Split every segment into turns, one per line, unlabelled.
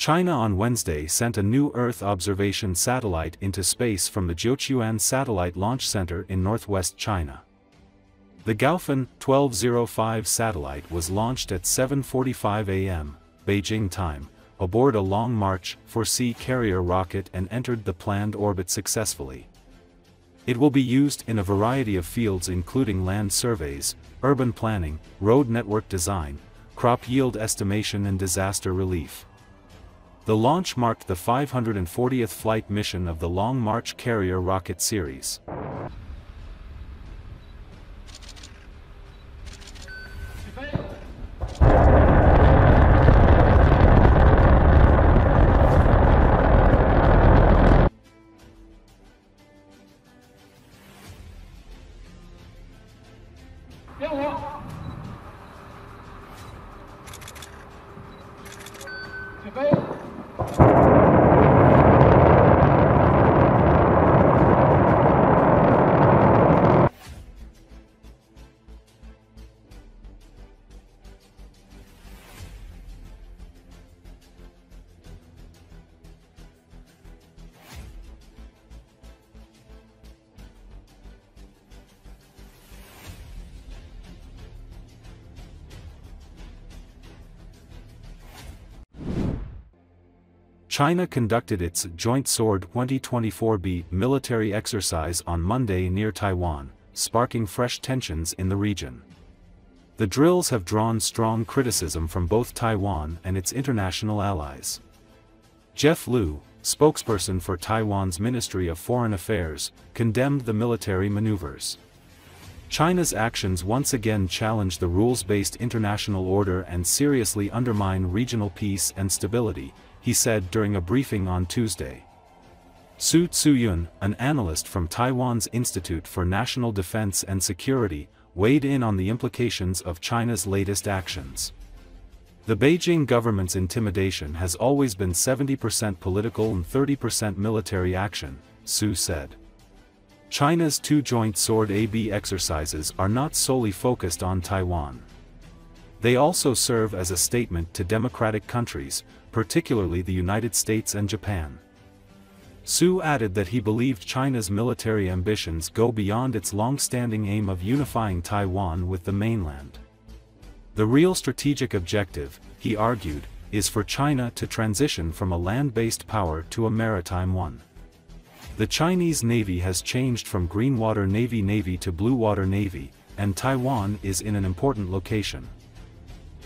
China on Wednesday sent a new Earth observation satellite into space from the Jiuquan Satellite Launch Center in northwest China. The Gaofen 1205 satellite was launched at 7.45 am, Beijing time, aboard a Long March 4C carrier rocket and entered the planned orbit successfully. It will be used in a variety of fields including land surveys, urban planning, road network design, crop yield estimation and disaster relief. The launch marked the 540th flight mission of the Long March Carrier rocket series. China conducted its Joint Sword 2024B military exercise on Monday near Taiwan, sparking fresh tensions in the region. The drills have drawn strong criticism from both Taiwan and its international allies. Jeff Liu, spokesperson for Taiwan's Ministry of Foreign Affairs, condemned the military maneuvers. China's actions once again challenge the rules-based international order and seriously undermine regional peace and stability, he said during a briefing on Tuesday. Su Tzu-yun, an analyst from Taiwan's Institute for National Defense and Security, weighed in on the implications of China's latest actions. The Beijing government's intimidation has always been 70% political and 30% military action, Su said. China's two Joint Sword AB exercises are not solely focused on Taiwan. They also serve as a statement to democratic countries, particularly the United States and Japan. Su added that he believed China's military ambitions go beyond its long-standing aim of unifying Taiwan with the mainland. The real strategic objective, he argued, is for China to transition from a land-based power to a maritime one. The Chinese Navy has changed from Greenwater Navy Navy to Blue Water Navy, and Taiwan is in an important location.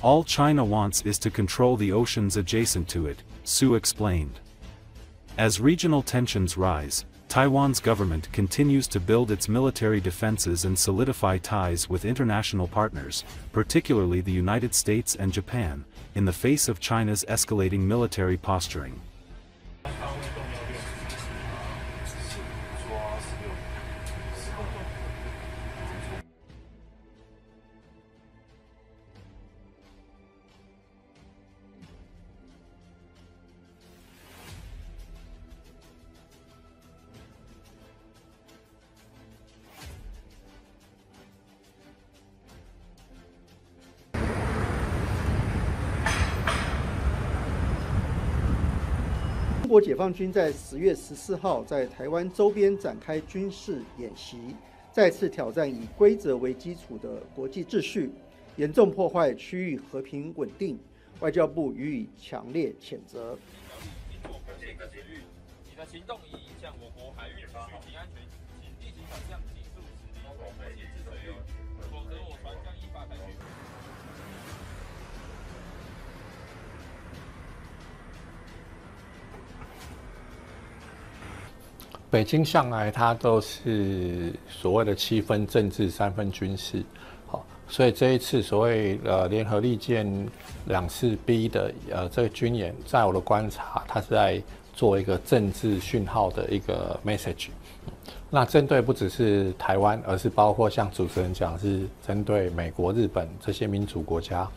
All China wants is to control the oceans adjacent to it, Su explained. As regional tensions rise, Taiwan's government continues to build its military defenses and solidify ties with international partners, particularly the United States and Japan, in the face of China's escalating military posturing.
国解放军在十月十四号在台湾周边展开军事演习，再次挑战以规则为基础的国际秩序，严重破坏区域和平稳定。外交部予以强烈谴责。
北京向来它都是所谓的七分政治三分军事，好，所以这一次所谓呃联合利剑两次 B 的呃这个军演，在我的观察，它是在做一个政治讯号的一个 message。那针对不只是台湾，而是包括像主持人讲，是针对美国、日本这些民主国家。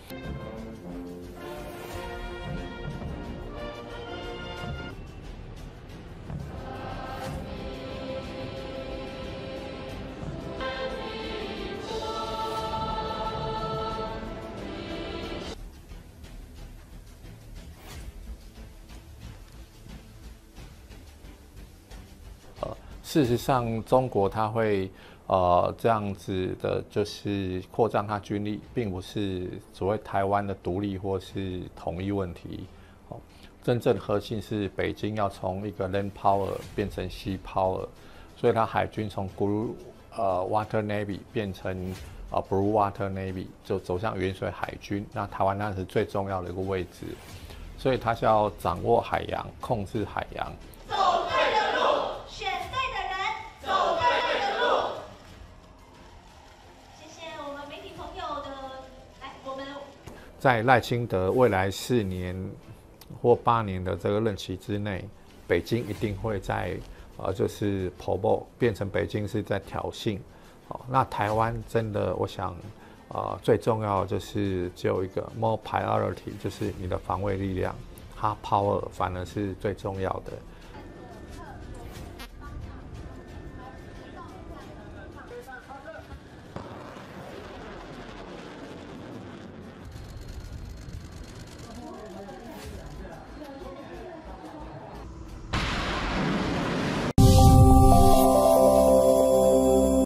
事实上，中国它会呃这样子的，就是扩张它军力，并不是所谓台湾的独立或是统一问题。哦，真正核心是北京要从一个 land power 变成 sea power，所以它海军从 blue 呃 water navy 变成呃 blue water navy，就走向远水海军。那台湾那是最重要的一个位置，所以它是要掌握海洋，控制海洋。在赖清德未来四年或八年的这个任期之内，北京一定会在呃，就是婆婆变成北京是在挑衅。好，那台湾真的，我想，呃，最重要就是只有一个 more priority，就是你的防卫力量，hard power 反而是最重要的。